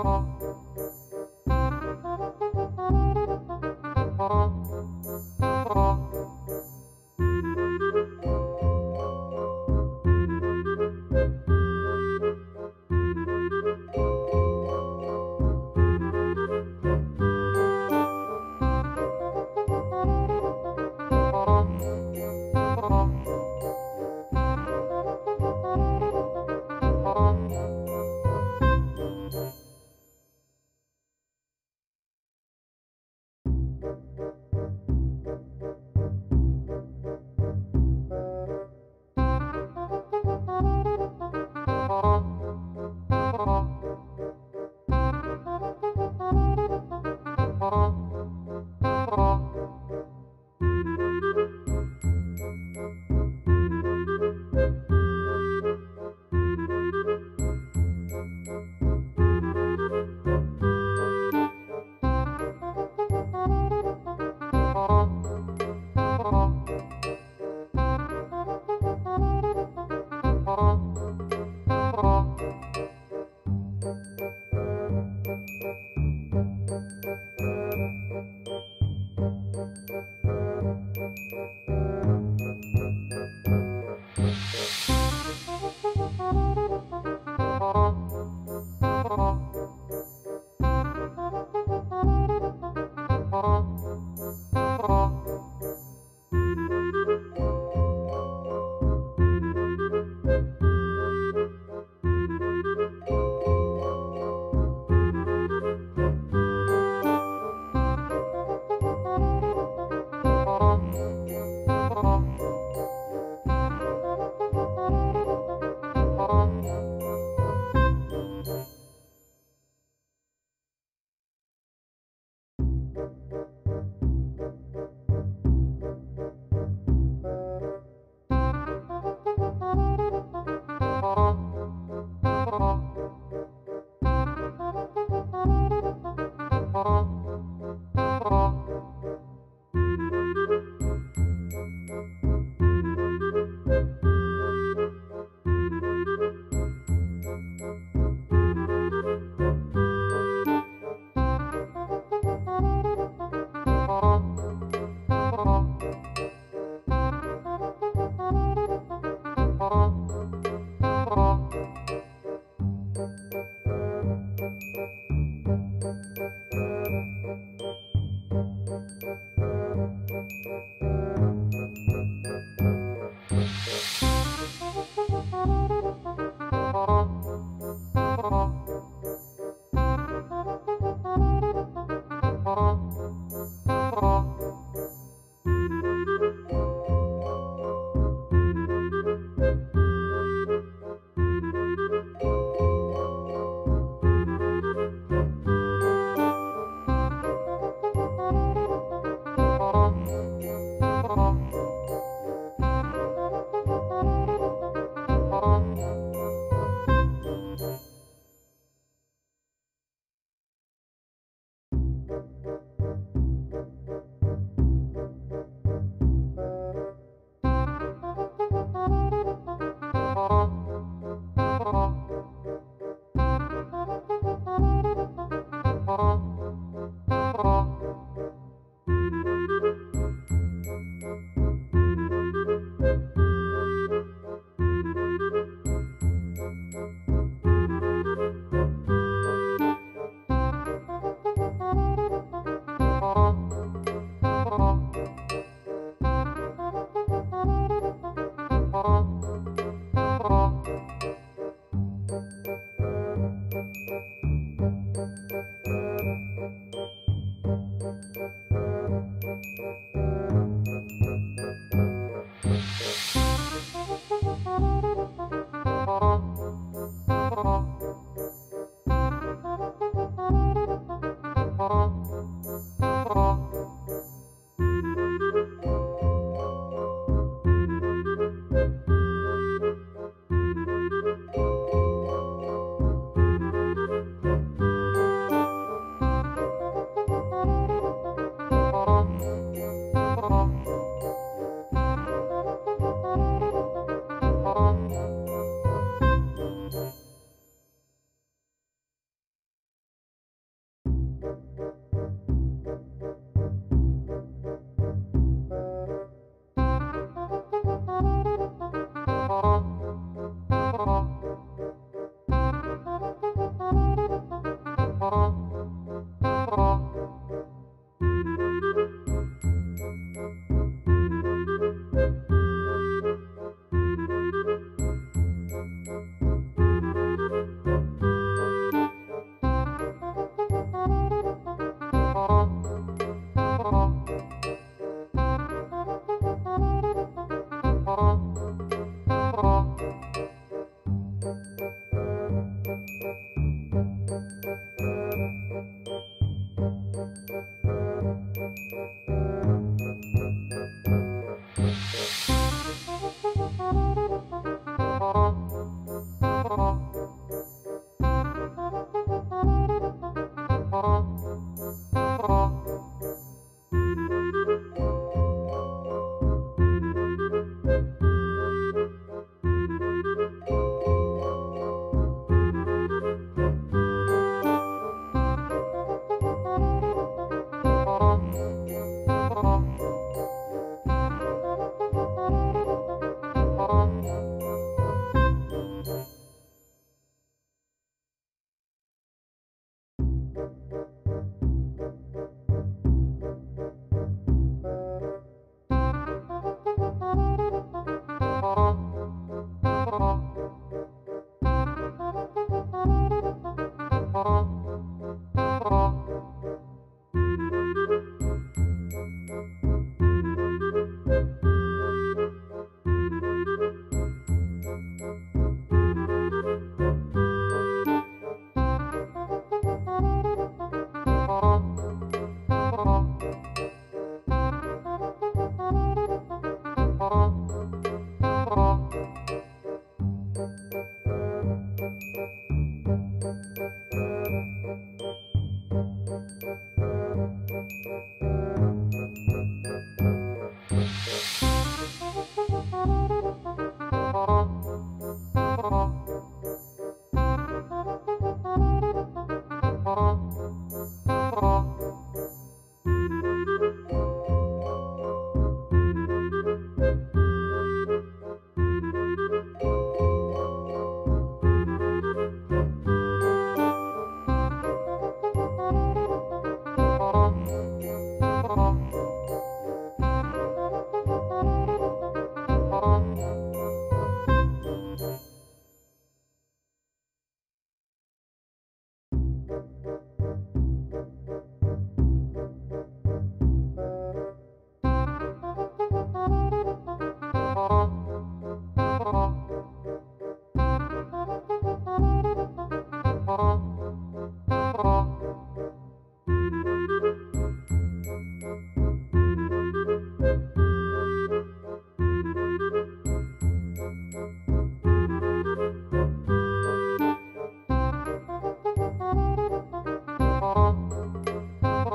Oh.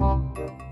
Música